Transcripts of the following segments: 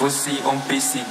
fosse um peixe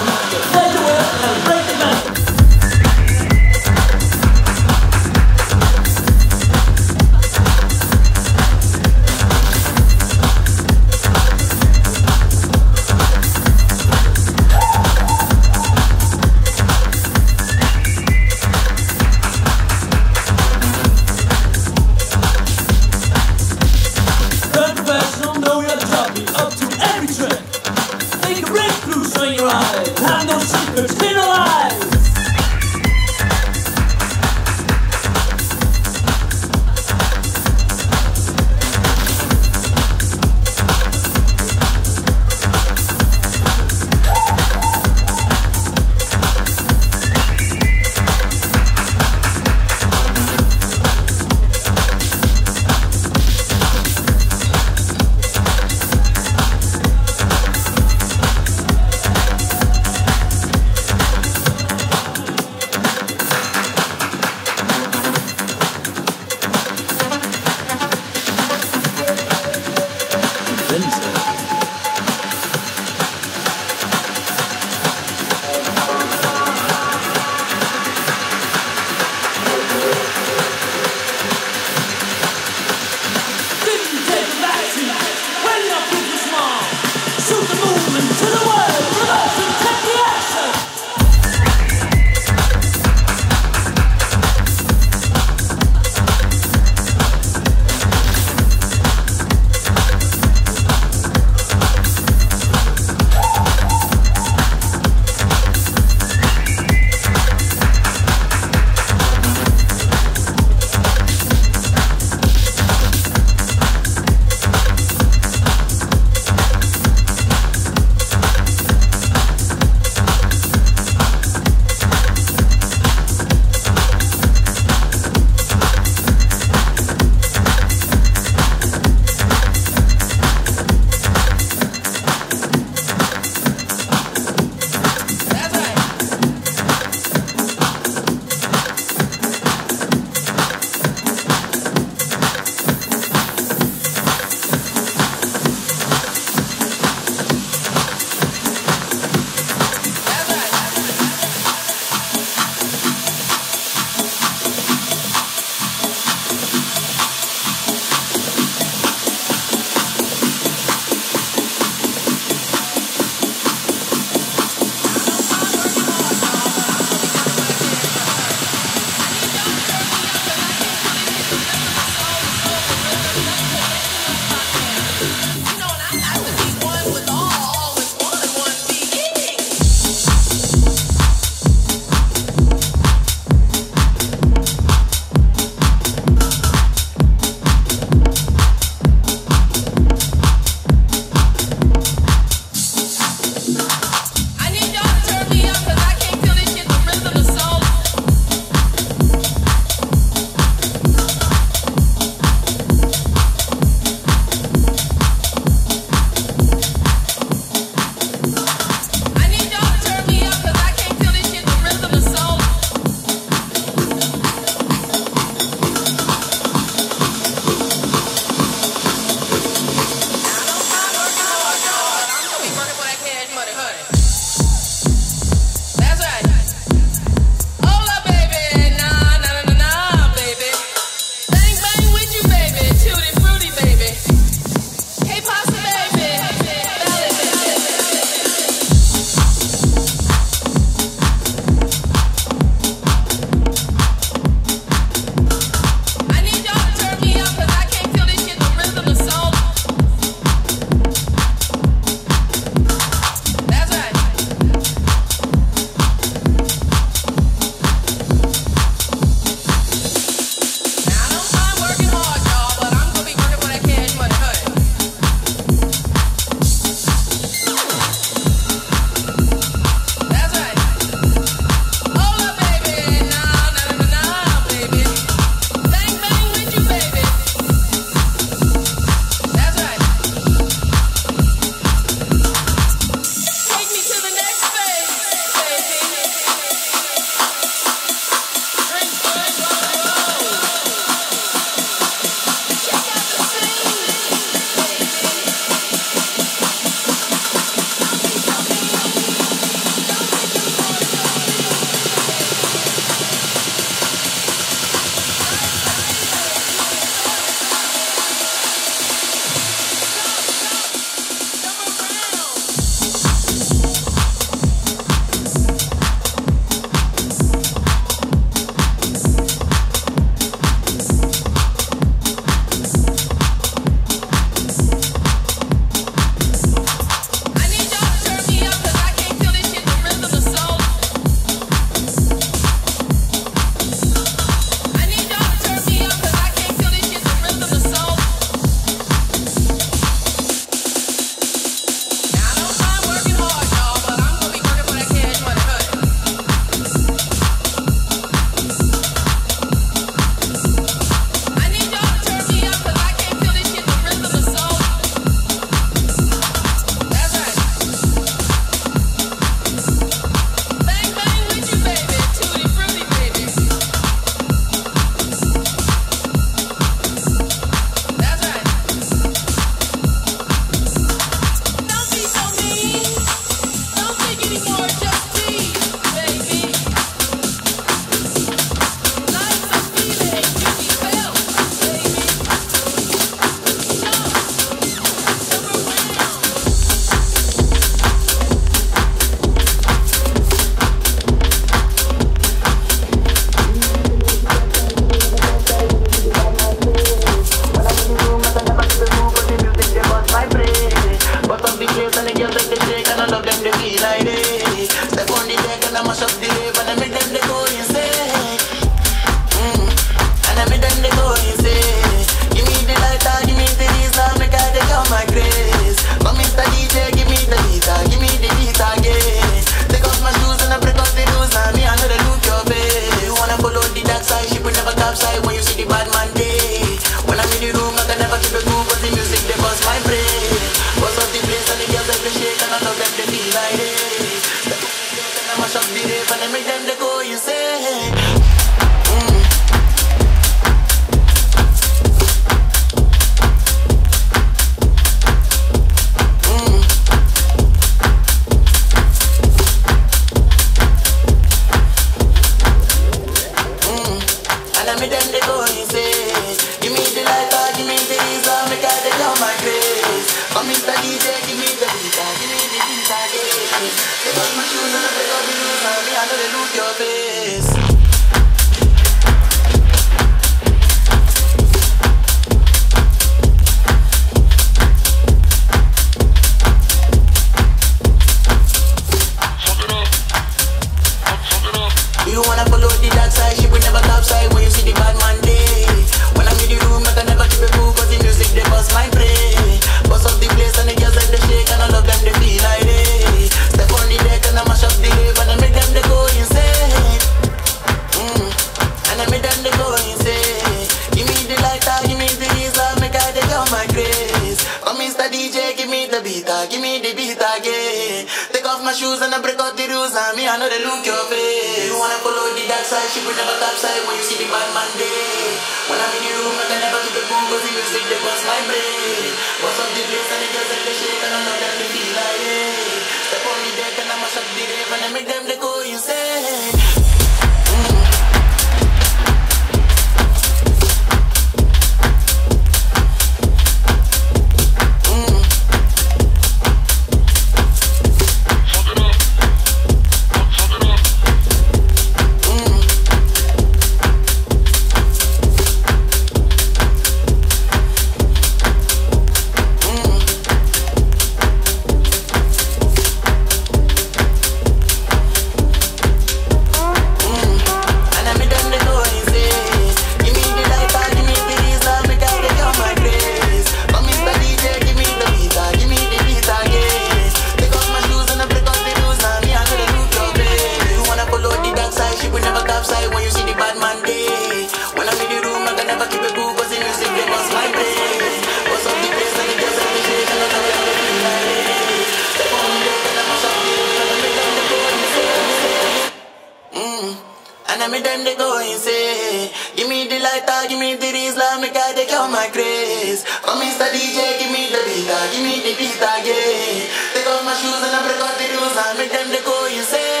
And I made them they go insane. Give me the lighter, ah, give me the reason, ah, make I take out my grace. Oh, Mr. DJ, give me the beat, ah, give me the beat again. Take off my shoes and I break out the rules, and make them they go insane.